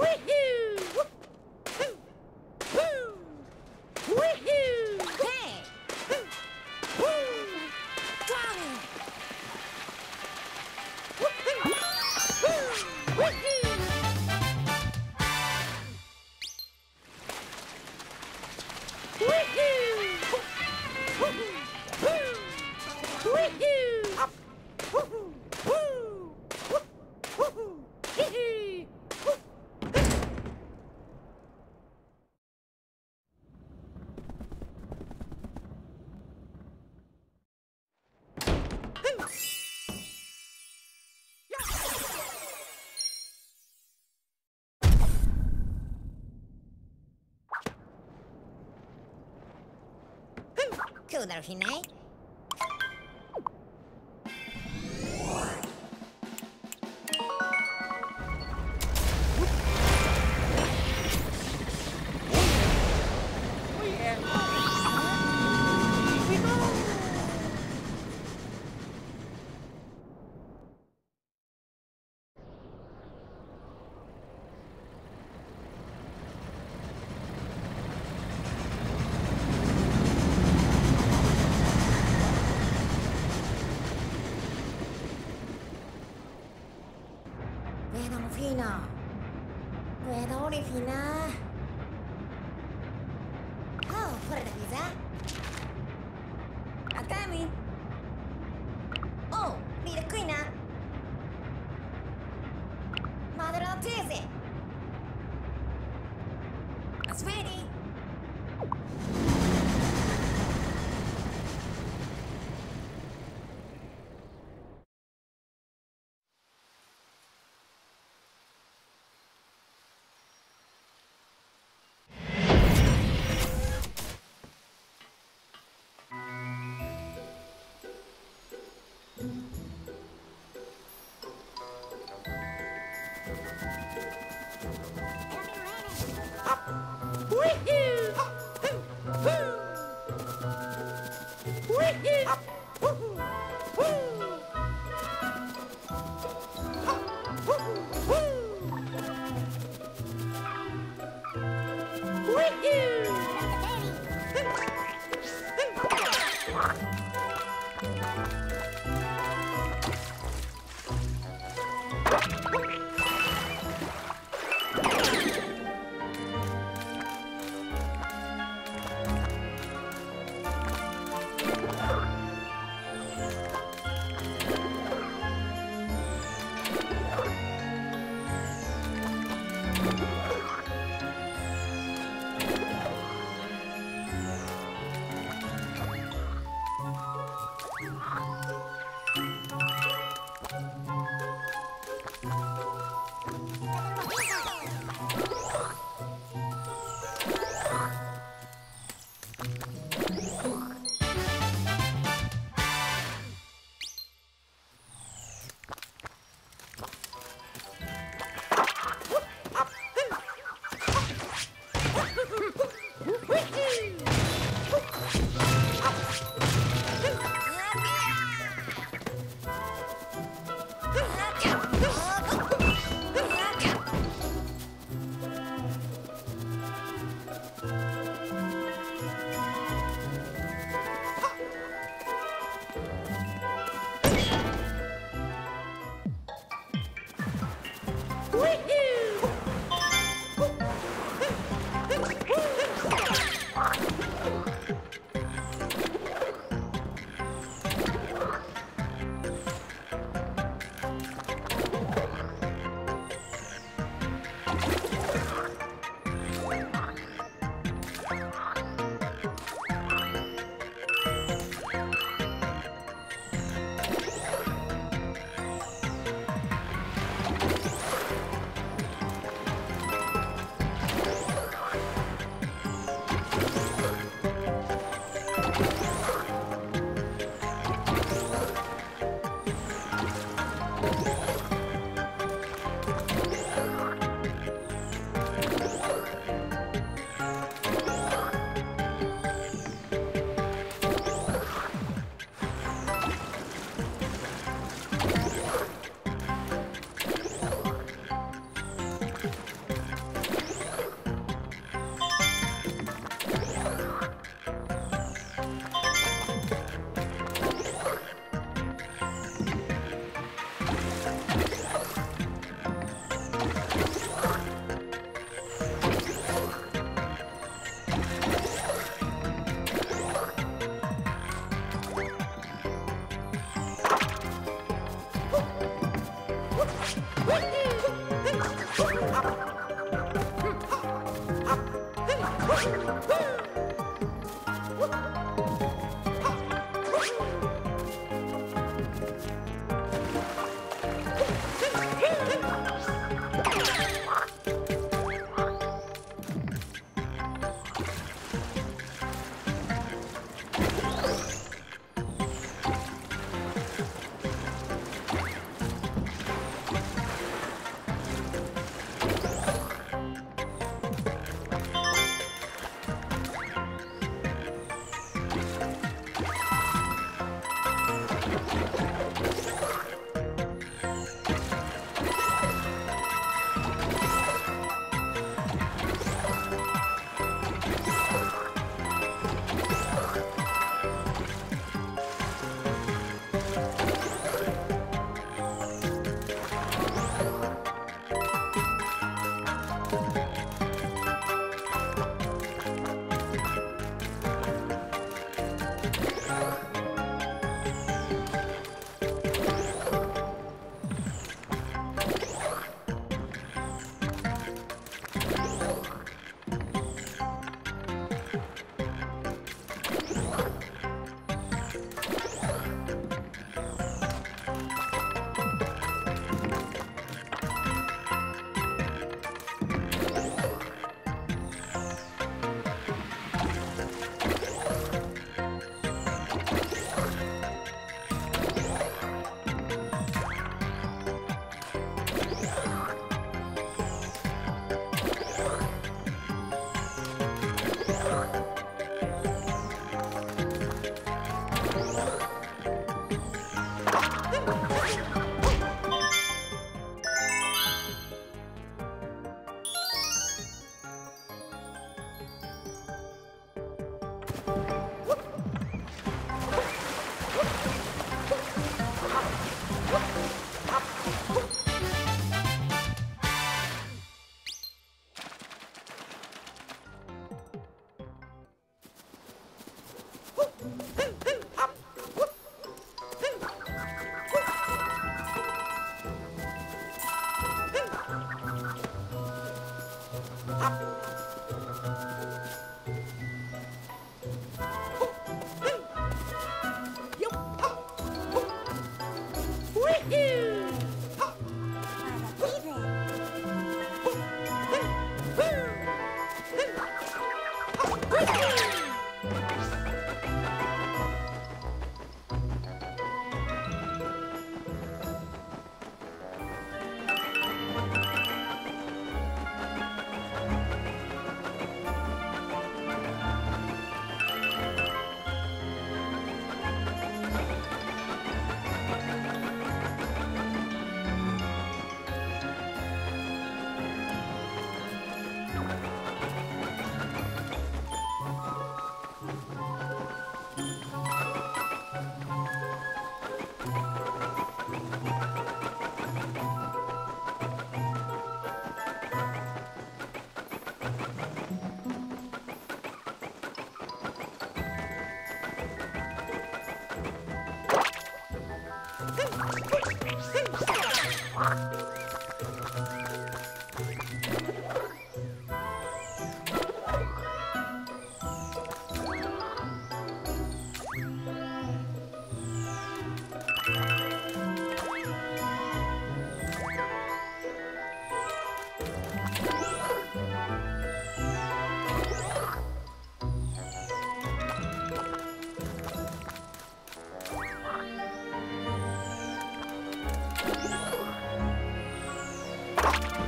Woohoo! そうだろうしね fina. Guardone fina. Oh, guarda, Atami! with you.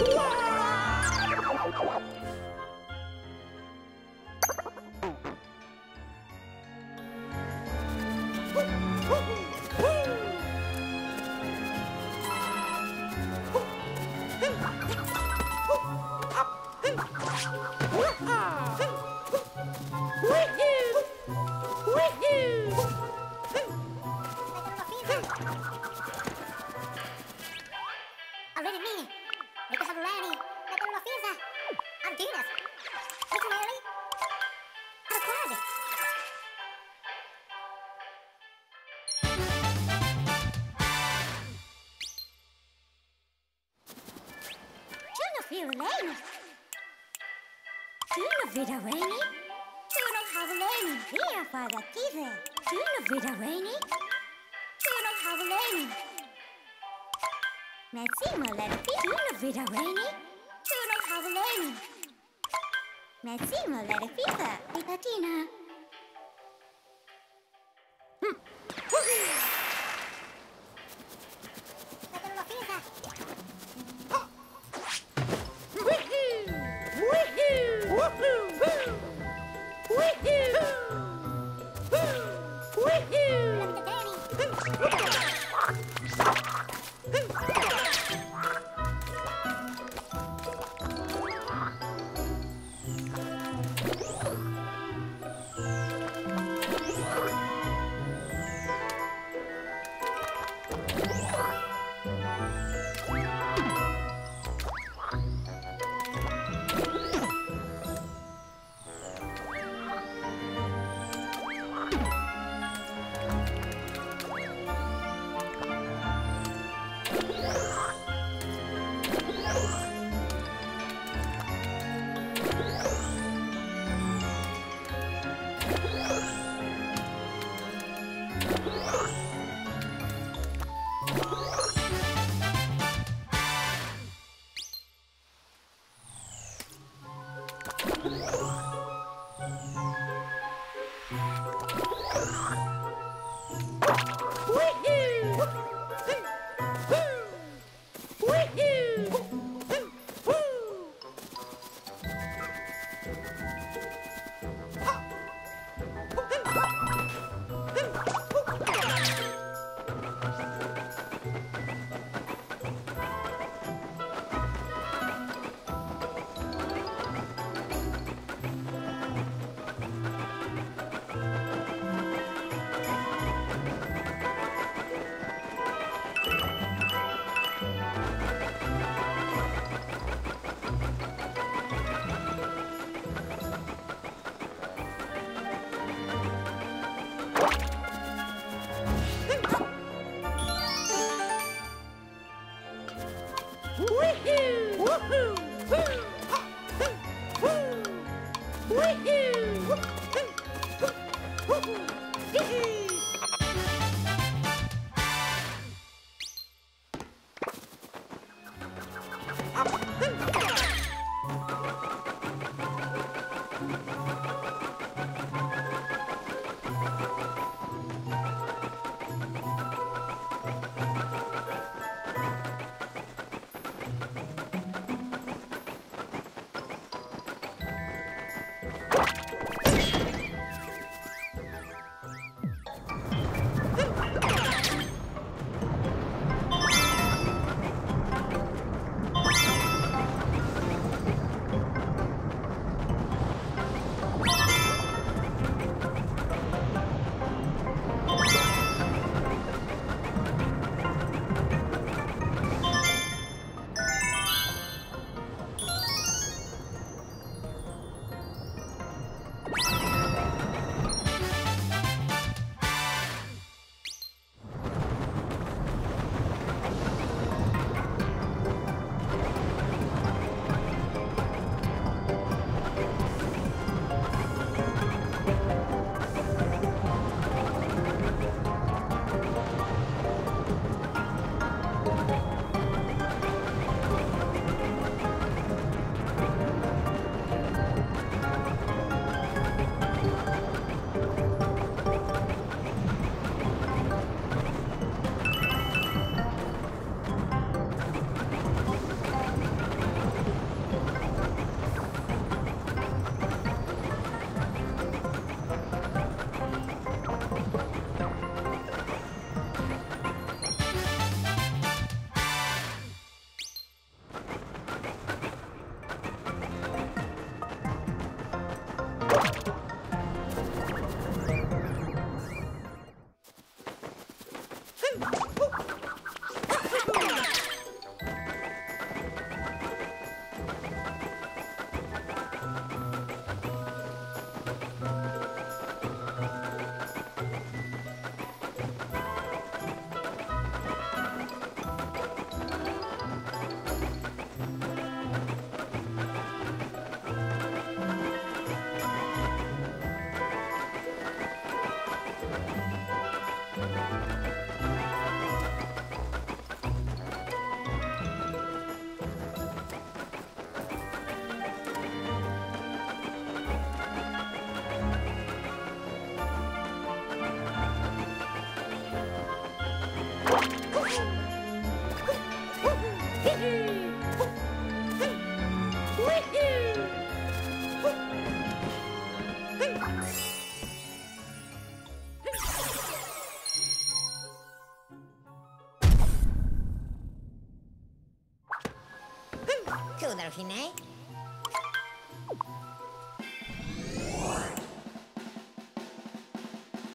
Yeah! Because I'm ready. Like I'm Rafisa. I'm Venus. Literally. I'm glad. Turn off your lane. Turn off it away. Turn off how here for the kids. Turn off it away. Mezzimola fifa. Rainy. Tuna havoleni. Mezzimola fifa. Pitatina. Hmm.